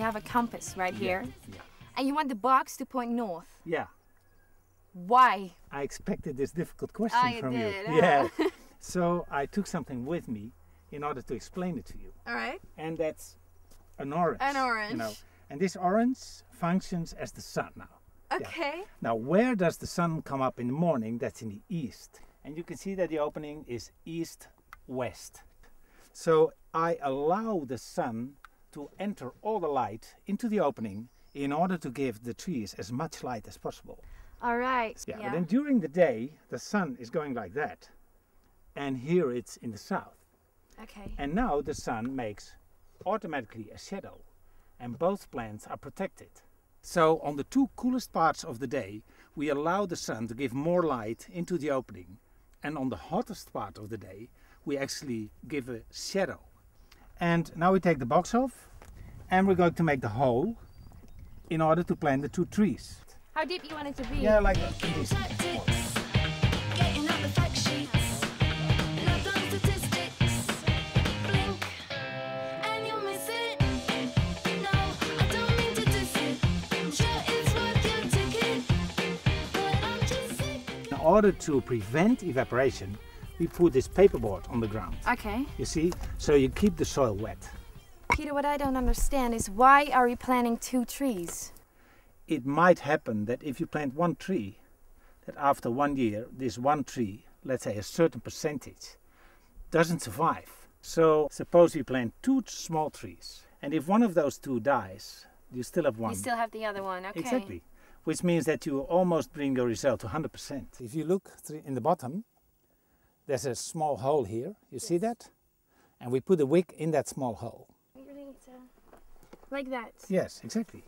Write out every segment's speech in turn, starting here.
have a compass right here, Yeah. and you want the box to point north. Yeah. Why? I expected this difficult oh, question Oh, you from did, you. Yeah. so I took something with me in order to explain it to you. All right. And that's an orange. An orange. You know. And this orange functions as the sun now. Okay. Now, where does the sun come up in the morning? That's in the east. And you can see that the opening is east west. So I allow the sun to enter all the light into the opening in order to give the trees as much light as possible. All right. Yeah, but then during the day, the sun is going like that. And here it's in the south. Okay. And now the sun makes automatically a shadow, and both plants are protected. So, on the two coolest parts of the day, we allow the sun to give more light into the opening, and on the hottest part of the day, we actually give a shadow. And now we take the box off, and we're going to make the hole in order to plant the two trees. How deep you want it to be? Yeah, like this. Tactics, getting out the fact sheets, left on statistics, blink, and you'll miss it. No, I don't mean to diss it. I'm sure it's worth your ticket, but I'm just sick. In order to prevent evaporation, we put this paperboard on the ground. Okay. You see, so you keep the soil wet. Pieter, what I don't understand is why are we planting two trees? it might happen that if you plant one tree, that after one year, this one tree, let's say a certain percentage, doesn't survive. So suppose you plant two small trees, and if one of those two dies, you still have one. You still have the other one. Okay. Exactly. Which means that you almost bring your result to 100%. If you look in the bottom, there's a small hole here. You see that? And we put a wick in that small hole. We really need to, like that, Yes, exactly.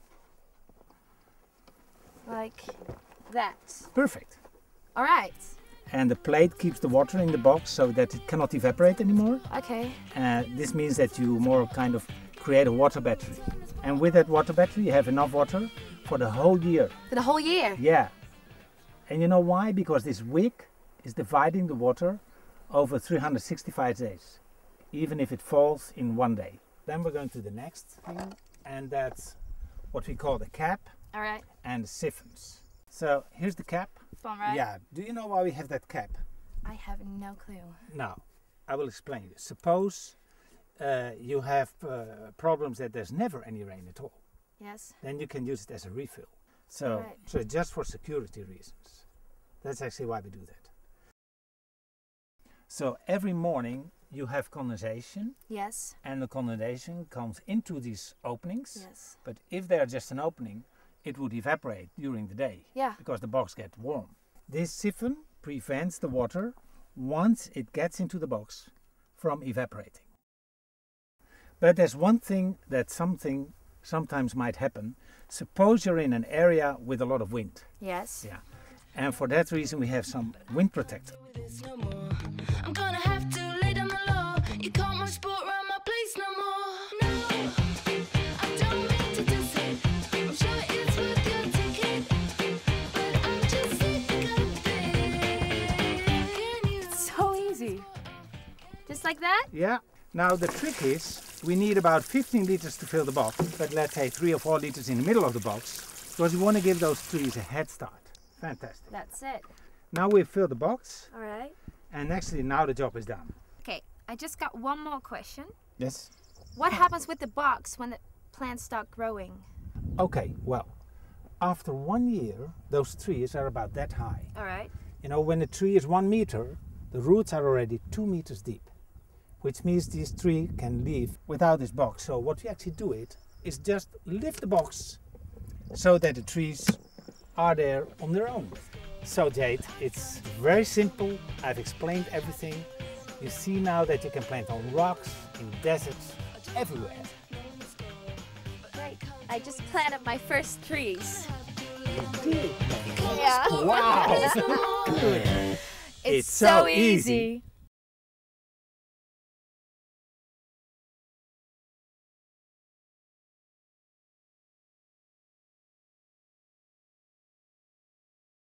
like that. Perfect. All right. And the plate keeps the water in the box so that it cannot evaporate anymore. Okay. Uh, this means that you more kind of create a water battery. And with that water battery, you have enough water for the whole year. For the whole year. Yeah. And you know why? Because this wick is dividing the water over 365 days, even if it falls in one day. Then we're going to the next thing, and that's what we call the cap All right. and the siphons. So here's the cap. Fun, right? Yeah. Do you know why we have that cap? I have no clue. Now, I will explain you. Suppose uh, you have uh, problems that there's never any rain at all. Yes. Then you can use it as a refill. So, Right. so just for security reasons. That's actually why we do that. So every morning you have condensation, Yes. and the condensation comes into these openings. Yes. But if they are just an opening, it would evaporate during the day Yeah. because the box gets warm. This siphon prevents the water once it gets into the box from evaporating. But there's one thing that something sometimes might happen. Suppose you're in an area with a lot of wind. Yes. Yeah. And for that reason we have some wind protector. Like that? Yeah. Now the trick is we need about 15 liters to fill the box, but let's say 3 or 4 liters in the middle of the box because we want to give those trees a head start. Fantastic. That's it. Now we've filled the box All right. and actually now the job is done. Okay. I just got one more question. Yes. What happens with the box when the plants start growing? Okay, well, after one year, those trees are about that high. All right. You know, when a tree is one meter, the roots are already two meters deep, which means this tree can live without this box. So what we actually do it is just lift the box so that the trees are there on their own. So Jade, it's very simple. I've explained everything. You see now that you can plant on rocks, in deserts, everywhere. I just planted my first trees. Yeah. Wow! It's, It's so so easy. easy.